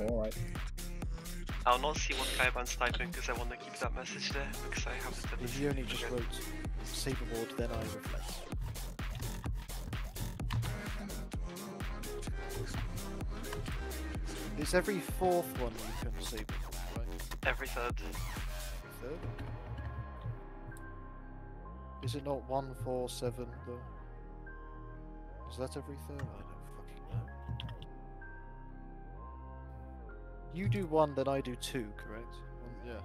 Alright. I'll not see what Kaiban's typing because I want to keep that message there because I have a If tendency you only to just forget. wrote Saber Ward, then I reflect. It's every fourth one you can Saber Ward, right? every third. Every Third? Is it not one, four, seven though? Is that every third? You do one, then I do two, correct? One, yeah.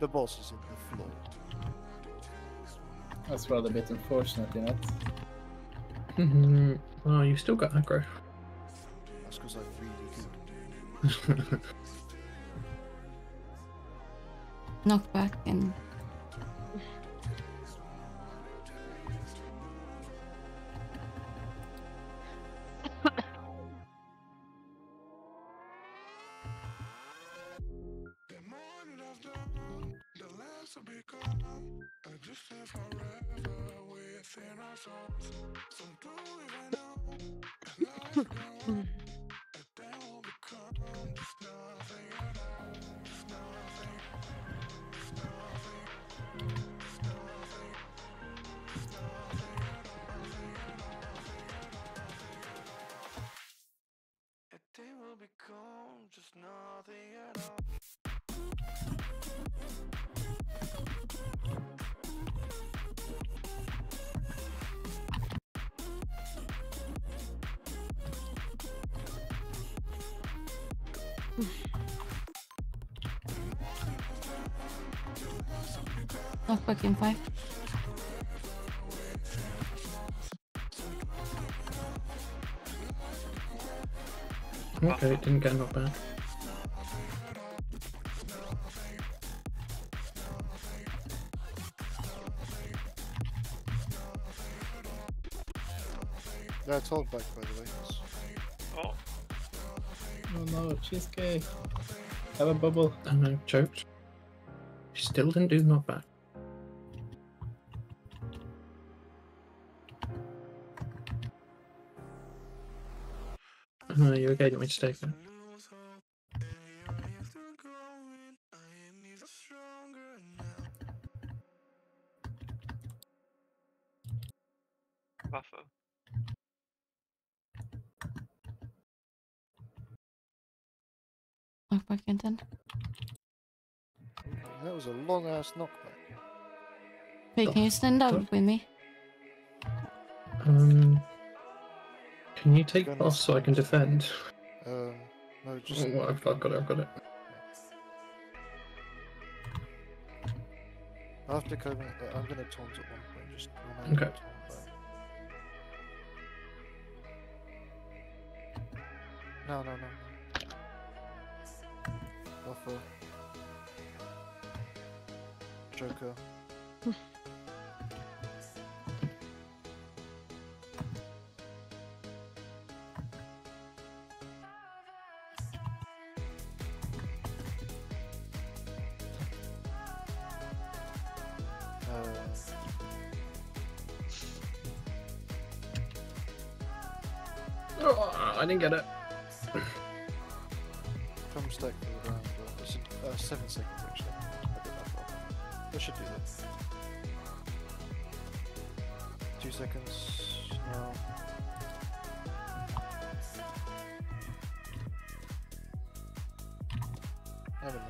the boss is in the floor. That's rather a bit unfortunate, you know. Mhm. Oh, you've still got aggro. That's because I'm really good. Knockback and knockback in five. Okay, didn't get knocked back. That's hold back, by the way. Oh, Oh no, cheesecake. Have a bubble. And I choked. She Still didn't do knockback. Uh, you okay? Do you want me to take it? buffer. Knockback in ten. That was a long ass knockback. Wait, can you stand up Don't- with me? Um, can you take off so I can defend? Um, no, just Oh, I've, I've got it. I've got it. after Coven, uh, I'm gonna taunt at one point. Just when I Okay. taunt back. No, no, no, no. Buffer. Joker. Uh, Oh, I didn't get it. come stack for the round. Uh, seven seconds actually. I did that should do that. Two seconds now. I don't know.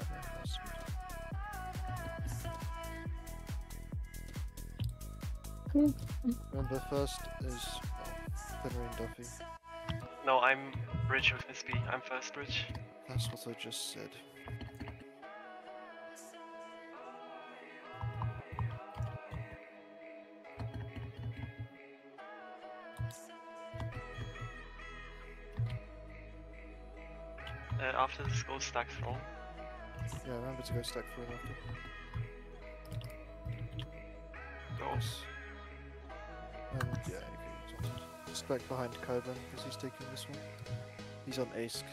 Remember, first is uh, Henry and Duffy. No, I'm bridge with Miss B. I'm first bridge. That's what I just said. Uh, after this, go stack throne. Yeah, remember to go stack for it after. Go. Yes. And yeah, okay, he's on. Stack behind Kovan because he's taking this one. He's on Ask.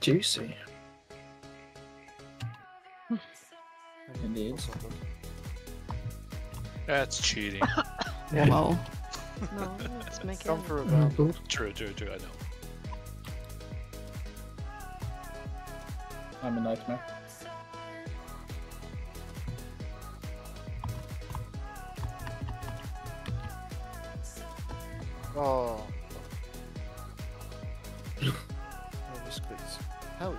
Juicy. Indeed. what's up, bud? That's cheating. Whoa. No, let's make Come it. for a bound. cool. Mm-hmm. true, true, true. I know. I'm a nightmare. Oh. no misclicks. How are you?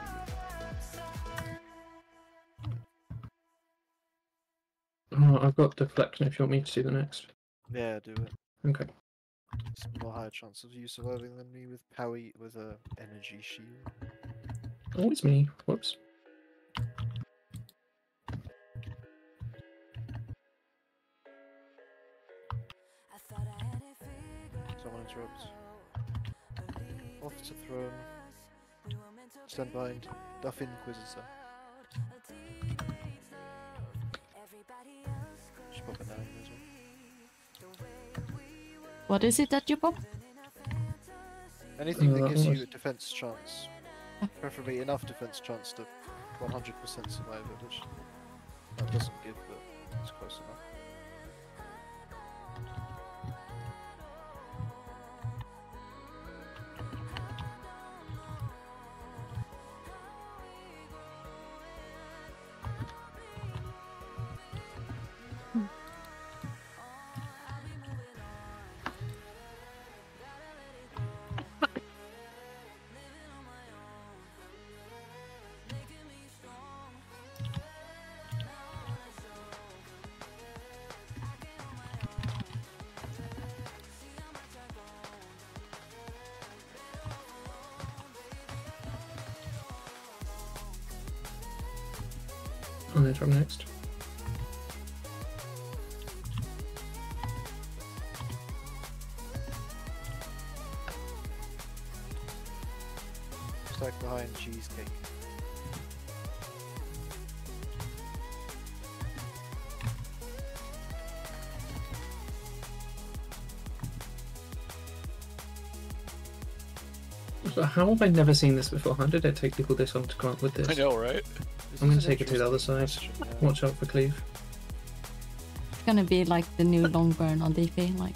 Oh, I've got deflection if you want me to do the next. Yeah, do it. Okay. It's more higher chance of you surviving than me with Powie with a energy shield. Oh, it's me. Whoops. Someone interrupts. Off to throne. Stand behind. Duff Inquisitor. Just pop it down as well. What is it that you pop? Anything Uh, that that gives you a defense chance. Preferably enough defense chance to 100% survive it, which that doesn't give, but it's close enough. And then from next. Stack behind cheesecake. So how have I never seen this before? How did it take people this long to come up with this? I know, right? This I'm gonna take it to the other side. yeah. Watch out for cleave. It's gonna be like the new long burn on DP. Like,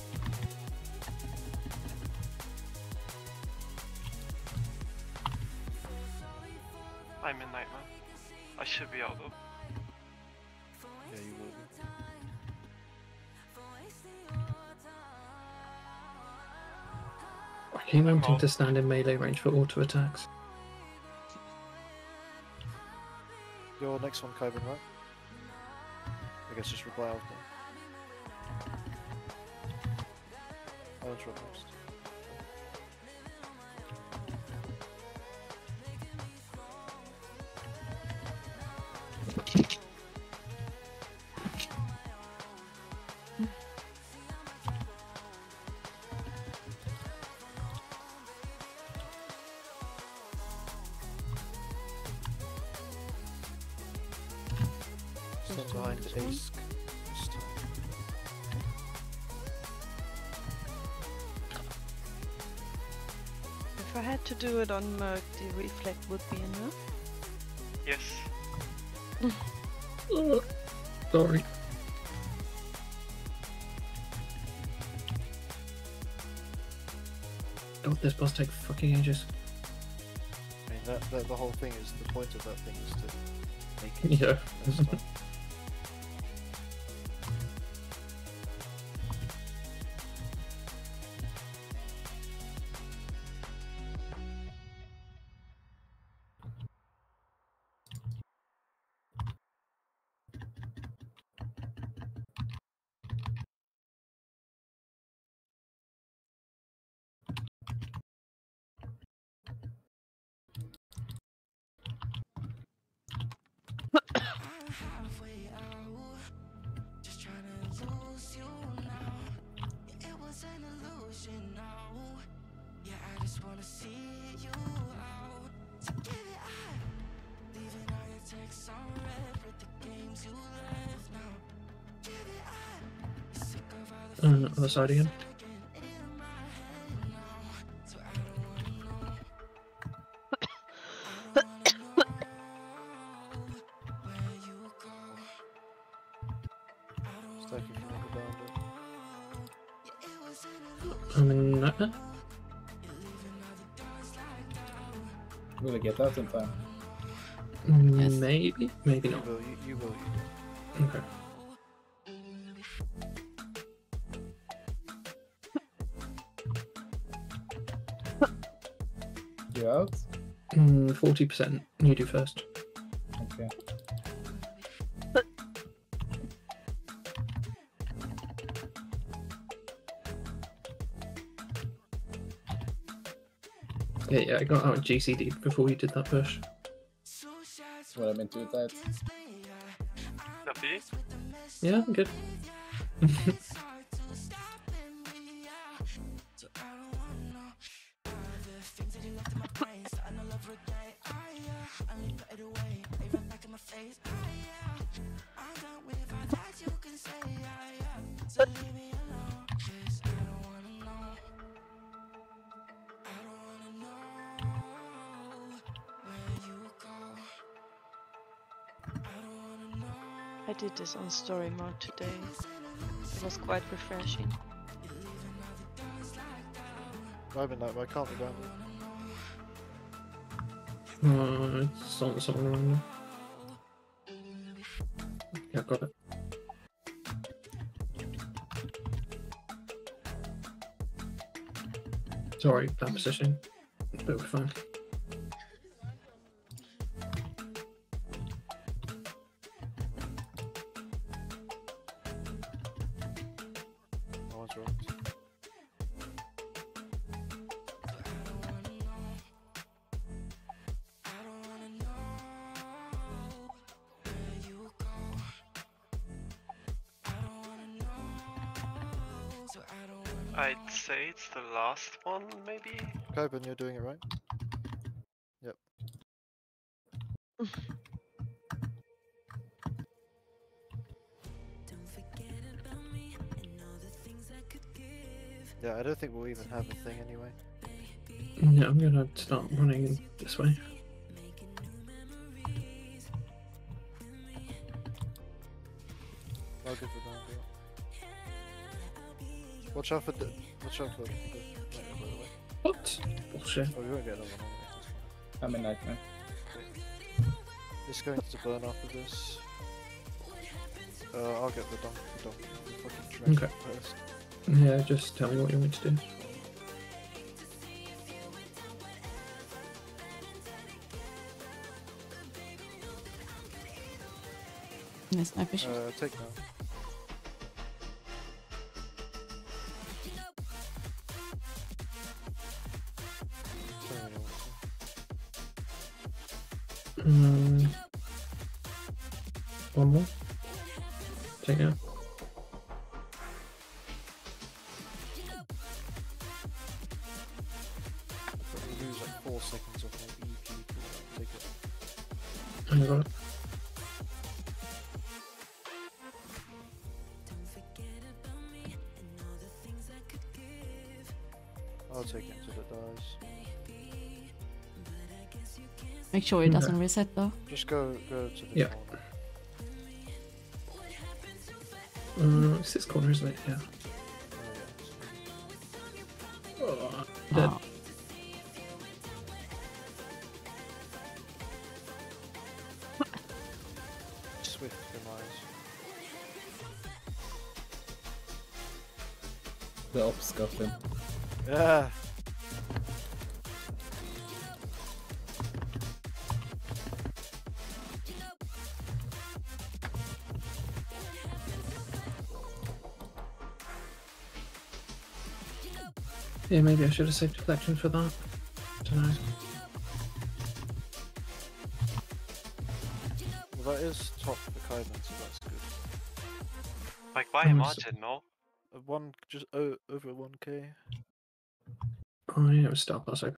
I'm in Nightmare. I should be out though. Yeah, you will be. I keep wanting to stand in melee range for auto attacks. Next one, Coben, right? I guess just reply after. I'll interrupt next. Stand behind the ace. This time. If I had to do it on Merc, the reflect would be enough. Yes. Uh, sorry. God, this boss take fucking ages. I mean, that, that the whole thing is the point of that thing is to make it Yeah. Uh, other side again. It. I'm in Nightmare. Will I get that sometime. time? Yes. Maybe, maybe You not. will, you, you will, you will. Okay. You out? Mm, Forty percent. You do first. Yeah, yeah. I got out GCD before you did that push. That's what I meant to do that. Happy? Yeah, I'm good. I did this on story mode today. It was quite refreshing. I've been that, but I can't be bound. Uh, it's on something wrong. Yeah, got it. Sorry, bad position. But we're fine. I'd say it's the last one, maybe? Coben, you're doing it right. Yep. Yeah, I don't think we'll even have a thing anyway. Yeah, I'm gonna start running this way. I'll give the bound out. Watch out for the. Watch out for the. the nightmare, by the way. What? Bullshit. Oh, we won't get another one anyway. I'm a nightmare. It's going to burn after this. Uh, I'll get the dunk, the dunk, the fucking train Okay. first. Yeah, just tell me what you want to do. The sniper shot. Uh, take now. Seconds of my EP. cooldown. Take it. I got it. I'll take it until it dies. Make sure it Okay. doesn't reset though. Just go, go to the Yeah. corner. Uh, it's this corner, isn't it? Yeah. Oh, dead. Oh, Swift demise. The got him. Yeah. Yeah, maybe I should have saved deflection for that. Don't know. Well, that is top for Kaiban, so that's good. Like by a Um, margin, no? Uh, one, just o- over 1k. Oh, yeah, it was star plus. I